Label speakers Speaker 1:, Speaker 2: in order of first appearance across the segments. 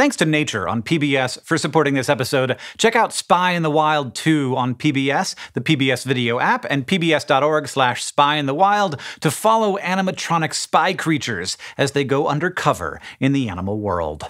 Speaker 1: Thanks to Nature on PBS for supporting this episode. Check out Spy in the Wild 2 on PBS, the PBS video app, and pbs.org slash spy in the wild to follow animatronic spy creatures as they go undercover in the animal world.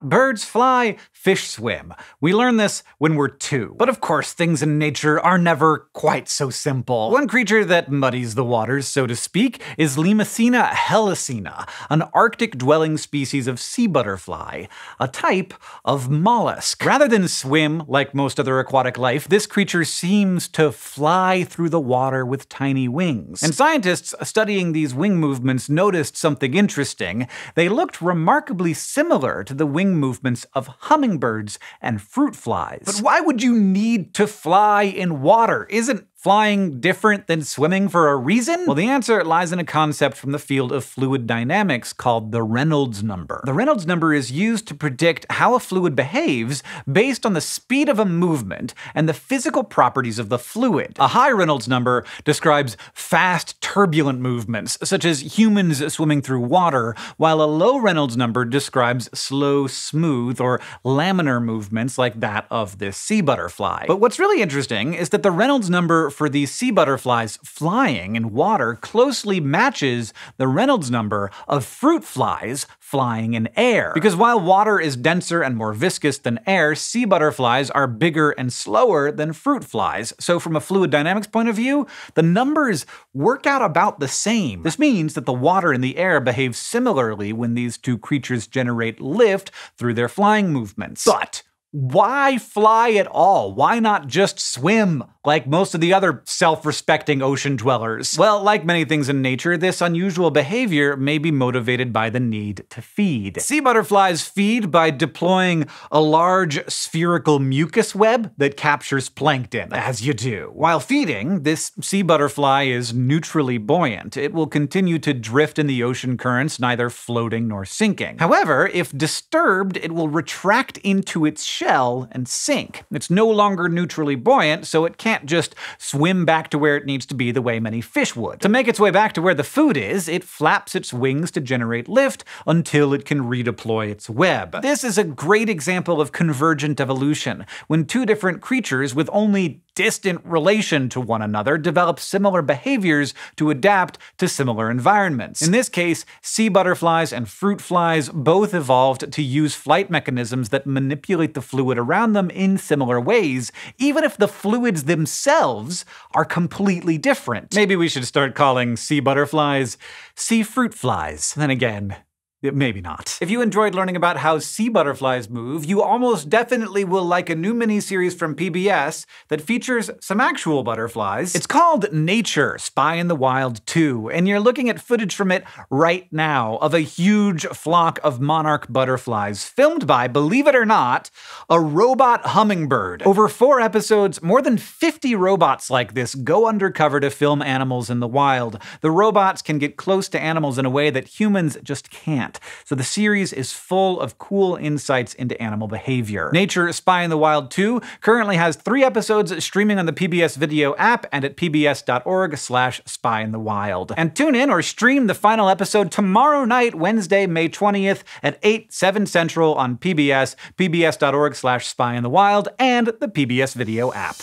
Speaker 1: Birds fly, fish swim. We learn this when we're two. But of course, things in nature are never quite so simple. One creature that muddies the waters, so to speak, is Limacina helicina, an Arctic dwelling species of sea butterfly, a type of mollusk. Rather than swim like most other aquatic life, this creature seems to fly through the water with tiny wings. And scientists studying these wing movements noticed something interesting. They looked remarkably similar to the wing wing movements of hummingbirds and fruit flies. But why would you need to fly in water? Isn't flying different than swimming for a reason? Well, the answer lies in a concept from the field of fluid dynamics called the Reynolds number. The Reynolds number is used to predict how a fluid behaves based on the speed of a movement and the physical properties of the fluid. A high Reynolds number describes fast, turbulent movements, such as humans swimming through water, while a low Reynolds number describes slow, smooth, or laminar movements like that of this sea butterfly. But what's really interesting is that the Reynolds number for these sea butterflies flying in water closely matches the Reynolds number of fruit flies flying in air. Because while water is denser and more viscous than air, sea butterflies are bigger and slower than fruit flies. So from a fluid dynamics point of view, the numbers work out about the same. This means that the water in the air behaves similarly when these two creatures generate lift through their flying movements. But why fly at all? Why not just swim like most of the other self respecting ocean dwellers? Well, like many things in nature, this unusual behavior may be motivated by the need to feed. Sea butterflies feed by deploying a large spherical mucus web that captures plankton, as you do. While feeding, this sea butterfly is neutrally buoyant. It will continue to drift in the ocean currents, neither floating nor sinking. However, if disturbed, it will retract into its shell and sink. It's no longer neutrally buoyant, so it can't just swim back to where it needs to be the way many fish would. To make its way back to where the food is, it flaps its wings to generate lift until it can redeploy its web. This is a great example of convergent evolution, when two different creatures with only distant relation to one another develop similar behaviors to adapt to similar environments. In this case, sea butterflies and fruit flies both evolved to use flight mechanisms that manipulate the fluid around them in similar ways, even if the fluids themselves are completely different. Maybe we should start calling sea butterflies sea fruit flies. Then again, Maybe not. If you enjoyed learning about how sea butterflies move, you almost definitely will like a new miniseries from PBS that features some actual butterflies. It's called Nature Spy in the Wild 2, and you're looking at footage from it right now of a huge flock of monarch butterflies, filmed by, believe it or not, a robot hummingbird. Over four episodes, more than 50 robots like this go undercover to film animals in the wild. The robots can get close to animals in a way that humans just can't can't. So the series is full of cool insights into animal behavior. Nature Spy in the Wild 2 currently has three episodes streaming on the PBS Video app and at pbs.org slash spy in the wild. And tune in or stream the final episode tomorrow night, Wednesday, May 20th at 8, 7 Central on PBS, pbs.org slash spy in the wild, and the PBS Video app.